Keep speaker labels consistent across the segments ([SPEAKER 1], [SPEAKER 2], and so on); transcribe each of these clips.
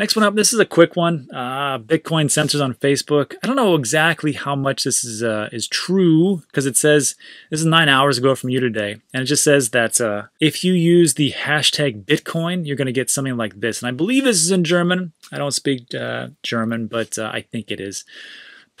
[SPEAKER 1] Next one up, this is a quick one. Uh, Bitcoin censors on Facebook. I don't know exactly how much this is uh, is true because it says this is nine hours ago from you today, and it just says that uh, if you use the hashtag Bitcoin, you're going to get something like this. And I believe this is in German. I don't speak uh, German, but uh, I think it is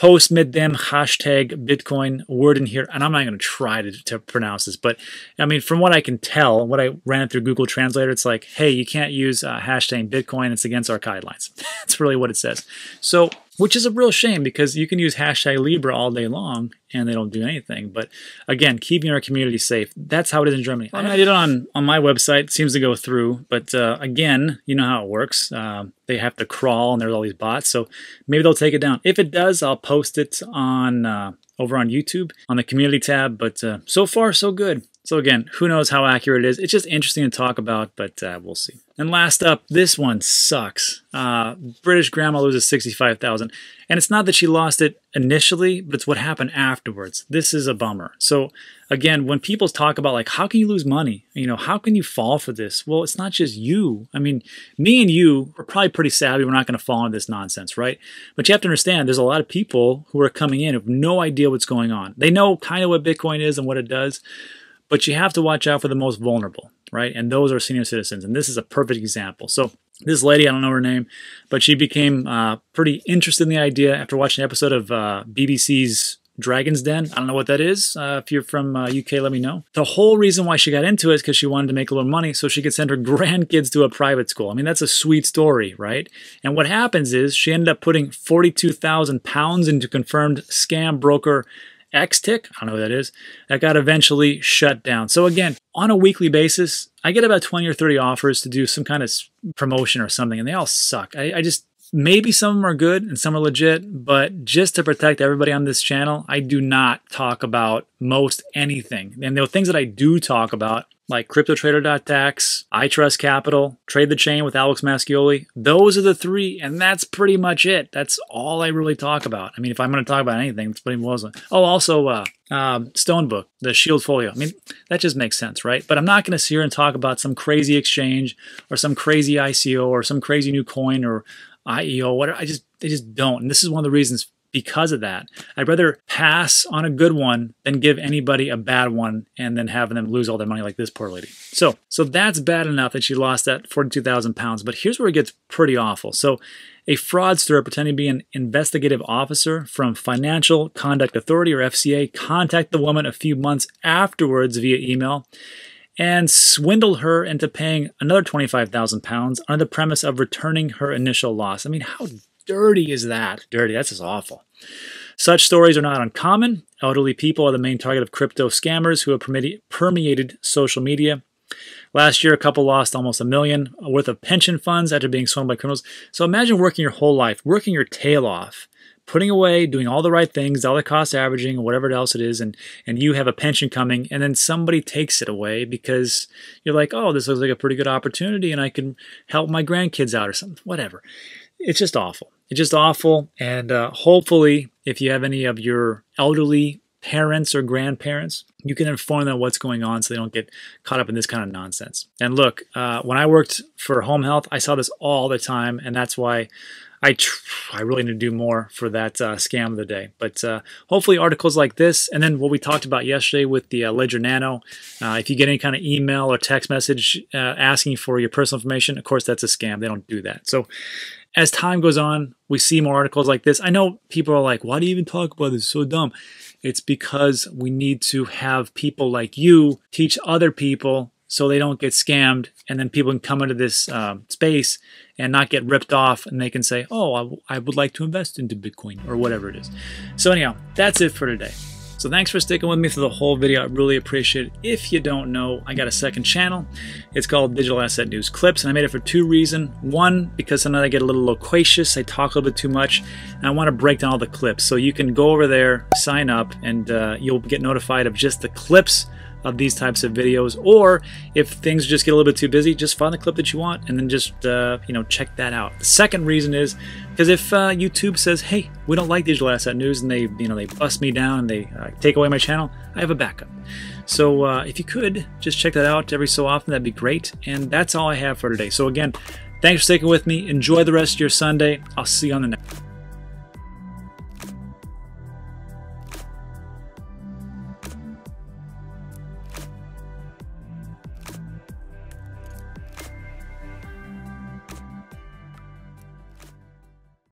[SPEAKER 1] post mid them hashtag Bitcoin word in here, and I'm not going to try to, pronounce this, but I mean, from what I can tell, what I ran through Google Translator, it's like, hey, you can't use uh, hashtag Bitcoin. It's against our guidelines. That's really what it says. So which is a real shame because you can use hashtag Libra all day long and they don't do anything. But again, keeping our community safe. That's how it is in Germany. I, mean, I did it on, on my website. It seems to go through. But uh, again, you know how it works. Uh, they have to crawl and there's all these bots. So maybe they'll take it down. If it does, I'll post it on uh, over on YouTube on the community tab. But uh, so far, so good. So again, who knows how accurate it is. It's just interesting to talk about, but uh, we'll see. And last up, this one sucks. Uh, British grandma loses 65,000. And it's not that she lost it initially, but it's what happened afterwards. This is a bummer. So again, when people talk about like, how can you lose money? You know, how can you fall for this? Well, it's not just you. I mean, me and you are probably pretty savvy. We're not going to fall into this nonsense, right? But you have to understand there's a lot of people who are coming in have no idea what's going on. They know kind of what Bitcoin is and what it does, but you have to watch out for the most vulnerable, right? And those are senior citizens. And this is a perfect example. So this lady, I don't know her name, but she became uh, pretty interested in the idea after watching an episode of uh, BBC's Dragon's Den. I don't know what that is. Uh, if you're from uh, UK, let me know. The whole reason why she got into it is because she wanted to make a little money so she could send her grandkids to a private school. I mean, that's a sweet story, right? And what happens is she ended up putting 42,000 pounds into confirmed scam broker XTIC, I don't know what that is, that got eventually shut down. So again, on a weekly basis, I get about 20 or 30 offers to do some kind of promotion or something, and they all suck. I, I just, maybe some of them are good and some are legit, but just to protect everybody on this channel, I do not talk about most anything. And the things that I do talk about like CryptoTrader.tax, iTrustCapital, Trade the Chain with Alex Mascioli. Those are the three, and that's pretty much it. That's all I really talk about. I mean, if I'm going to talk about anything, it's pretty wasn't. Oh, also, uh, uh, Stonebook, the Shield Folio. I mean, that just makes sense, right? But I'm not going to sit here and talk about some crazy exchange or some crazy ICO or some crazy new coin or IEO, whatever. I just, they just don't. And this is one of the reasons because of that. I'd rather pass on a good one than give anybody a bad one and then have them lose all their money like this poor lady. So, so that's bad enough that she lost that 42,000 pounds. But here's where it gets pretty awful. So a fraudster pretending to be an investigative officer from Financial Conduct Authority or FCA contacted the woman a few months afterwards via email and swindled her into paying another 25,000 pounds under the premise of returning her initial loss. I mean, how dirty is that? Dirty, that's just awful. Such stories are not uncommon. Elderly people are the main target of crypto scammers who have permeated social media. Last year, a couple lost almost a million worth of pension funds after being swindled by criminals. So imagine working your whole life, working your tail off, putting away, doing all the right things, dollar cost averaging, whatever else it is, and, and you have a pension coming, and then somebody takes it away because you're like, oh, this looks like a pretty good opportunity, and I can help my grandkids out or something, whatever. It's just awful. It's just awful. And uh, hopefully, if you have any of your elderly parents or grandparents, you can inform them what's going on so they don't get caught up in this kind of nonsense. And look, uh, when I worked for home health, I saw this all the time, and that's why I I really need to do more for that uh, scam of the day. But uh, hopefully articles like this, and then what we talked about yesterday with the uh, Ledger Nano. Uh, if you get any kind of email or text message uh, asking for your personal information, of course that's a scam. They don't do that. So as time goes on, we see more articles like this. I know people are like, why do you even talk about this? It's so dumb. It's because we need to have people like you teach other people so they don't get scammed and then people can come into this uh, space and not get ripped off and they can say, oh, I, I would like to invest into Bitcoin or whatever it is. So anyhow, that's it for today. So thanks for sticking with me through the whole video. I really appreciate it. If you don't know, I got a second channel. It's called Digital Asset News Clips, and I made it for two reasons. One, because sometimes I get a little loquacious, I talk a little bit too much, and I want to break down all the clips. So you can go over there, sign up, and uh, you'll get notified of just the clips of these types of videos or if things just get a little bit too busy just find the clip that you want and then just uh, you know check that out the second reason is because if uh, youtube says hey we don't like digital asset news and they you know they bust me down and they uh, take away my channel i have a backup so uh, if you could just check that out every so often that'd be great and that's all i have for today so again Thanks for sticking with me. Enjoy the rest of your Sunday. I'll see you on the next.